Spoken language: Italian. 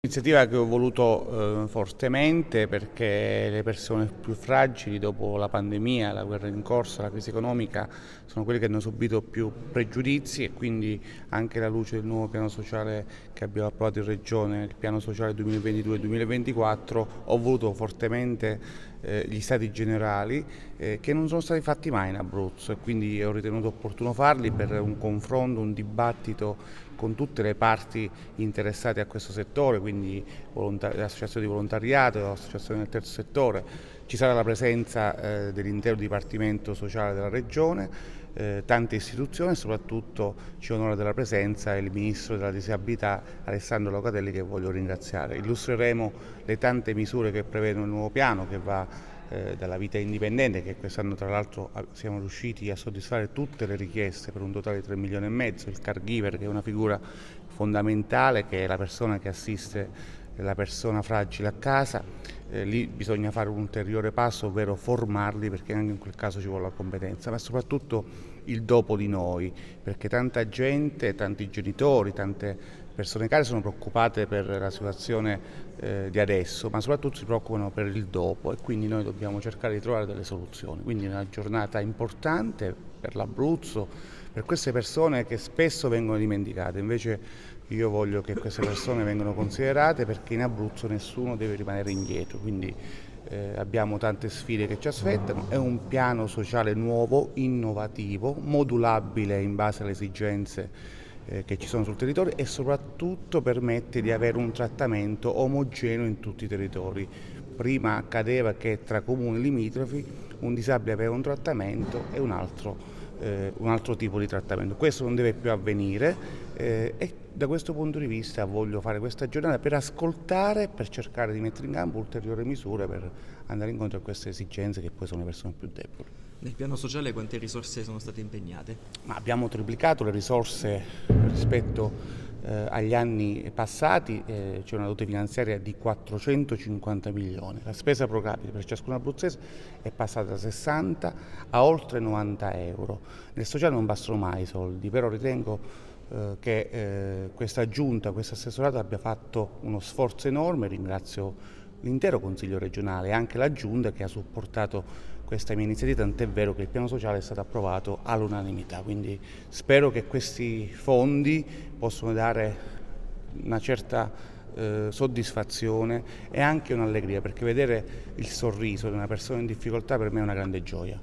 Iniziativa che ho voluto eh, fortemente perché le persone più fragili dopo la pandemia, la guerra in corso, la crisi economica sono quelle che hanno subito più pregiudizi e quindi anche alla luce del nuovo piano sociale che abbiamo approvato in Regione, il piano sociale 2022-2024, ho voluto fortemente eh, gli stati generali eh, che non sono stati fatti mai in Abruzzo e quindi ho ritenuto opportuno farli per un confronto, un dibattito con tutte le parti interessate a questo settore, quindi l'associazione di volontariato, l'associazione del terzo settore. Ci sarà la presenza eh, dell'intero Dipartimento Sociale della Regione, eh, tante istituzioni e soprattutto ci onora della presenza il Ministro della Disabilità Alessandro Locatelli che voglio ringraziare. Illustreremo le tante misure che prevedono il nuovo piano che va eh, dalla vita indipendente che quest'anno tra l'altro siamo riusciti a soddisfare tutte le richieste per un totale di 3 milioni e mezzo, il caregiver che è una figura fondamentale che è la persona che assiste la persona fragile a casa, eh, lì bisogna fare un ulteriore passo, ovvero formarli perché anche in quel caso ci vuole la competenza, ma soprattutto il dopo di noi, perché tanta gente, tanti genitori, tante persone care sono preoccupate per la situazione eh, di adesso, ma soprattutto si preoccupano per il dopo e quindi noi dobbiamo cercare di trovare delle soluzioni. Quindi è una giornata importante per l'Abruzzo, per queste persone che spesso vengono dimenticate, invece io voglio che queste persone vengano considerate perché in Abruzzo nessuno deve rimanere indietro. Quindi, eh, abbiamo tante sfide che ci aspettano, è un piano sociale nuovo, innovativo, modulabile in base alle esigenze che ci sono sul territorio e soprattutto permette di avere un trattamento omogeneo in tutti i territori. Prima accadeva che tra comuni limitrofi un disabile aveva un trattamento e un altro, eh, un altro tipo di trattamento. Questo non deve più avvenire eh, e da questo punto di vista voglio fare questa giornata per ascoltare e per cercare di mettere in campo ulteriori misure per andare incontro a queste esigenze che poi sono le persone più deboli. Nel piano sociale quante risorse sono state impegnate? Ma abbiamo triplicato le risorse rispetto eh, agli anni passati, eh, c'è una dote finanziaria di 450 milioni. La spesa pro capite per ciascun abruzzese è passata da 60 a oltre 90 euro. Nel sociale non bastano mai i soldi, però ritengo eh, che eh, questa giunta, questo assessorato abbia fatto uno sforzo enorme, ringrazio l'intero Consiglio regionale e anche la Giunta che ha supportato questa mia iniziativa, tant'è vero che il piano sociale è stato approvato all'unanimità, quindi spero che questi fondi possano dare una certa eh, soddisfazione e anche un'allegria, perché vedere il sorriso di una persona in difficoltà per me è una grande gioia.